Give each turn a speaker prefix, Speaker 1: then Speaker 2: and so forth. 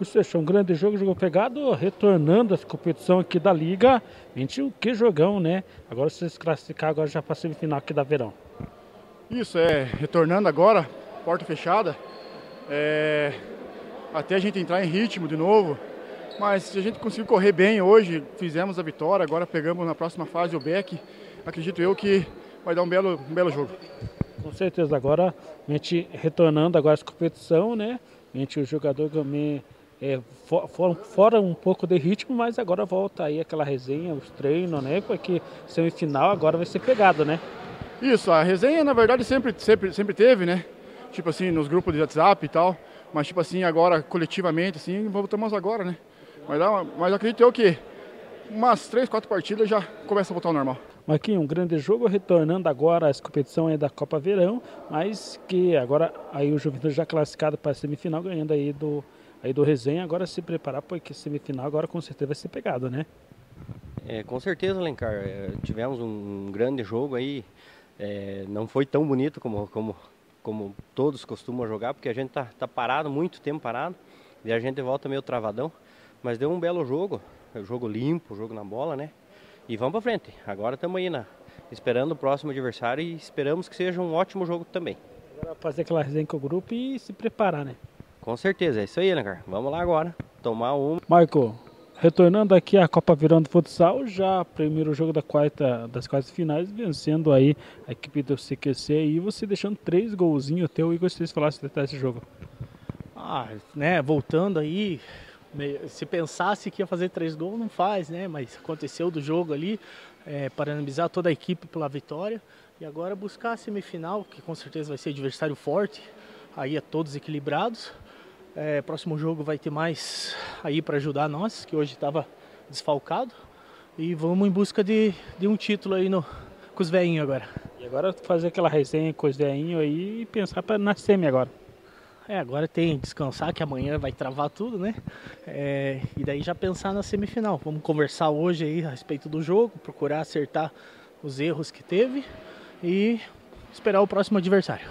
Speaker 1: O Seixão, um grande jogo, jogo pegado, retornando essa competição aqui da Liga. Gente, o que jogão, né? Agora se classificar agora já para a semifinal aqui da Verão.
Speaker 2: Isso, é, retornando agora, porta fechada. É, até a gente entrar em ritmo de novo. Mas se a gente conseguir correr bem hoje, fizemos a vitória, agora pegamos na próxima fase o Beck. Acredito eu que vai dar um belo, um belo jogo.
Speaker 1: Com certeza, agora a gente retornando agora essa competição, né? A gente, o jogador também é, for, fora um pouco de ritmo, mas agora volta aí aquela resenha, os treinos, né? Porque semifinal agora vai ser pegado, né?
Speaker 2: Isso, a resenha na verdade sempre, sempre, sempre teve, né? Tipo assim, nos grupos de WhatsApp e tal. Mas tipo assim, agora coletivamente, assim, voltamos agora, né? Mas, mas acredito eu que umas três, quatro partidas já começa a voltar ao normal.
Speaker 1: Marquinhos, um grande jogo retornando agora às competições da Copa Verão, mas que agora aí o Juventude já classificado para a semifinal, ganhando aí do, aí do resenha, agora se preparar porque semifinal agora com certeza vai ser pegado, né?
Speaker 3: É, com certeza, Lencar. É, tivemos um grande jogo aí. É, não foi tão bonito como, como, como todos costumam jogar, porque a gente tá, tá parado, muito tempo parado, e a gente volta meio travadão. Mas deu um belo jogo, jogo limpo, jogo na bola, né? E vamos para frente. Agora estamos aí na, esperando o próximo adversário e esperamos que seja um ótimo jogo também.
Speaker 1: Agora fazer aquela resenha com o grupo e se preparar, né?
Speaker 3: Com certeza, é isso aí, né, cara? Vamos lá agora, tomar um.
Speaker 1: Michael, retornando aqui à Copa Virando Futsal, já primeiro jogo da quarta, das quartas finais, vencendo aí a equipe do CQC e você deixando três golzinhos teu e gostaria de falar se desse jogo.
Speaker 4: Ah, né, voltando aí, se pensasse que ia fazer três gols, não faz, né? Mas aconteceu do jogo ali, é, parabenizar toda a equipe pela vitória e agora buscar a semifinal, que com certeza vai ser adversário forte, aí é todos equilibrados. É, próximo jogo vai ter mais aí para ajudar nós, que hoje estava desfalcado. E vamos em busca de, de um título aí no, com os veinhos agora.
Speaker 1: E agora fazer aquela resenha com os veinhos aí e pensar para na semi agora.
Speaker 4: É, agora tem descansar, que amanhã vai travar tudo, né? É, e daí já pensar na semifinal. Vamos conversar hoje aí a respeito do jogo, procurar acertar os erros que teve e esperar o próximo adversário.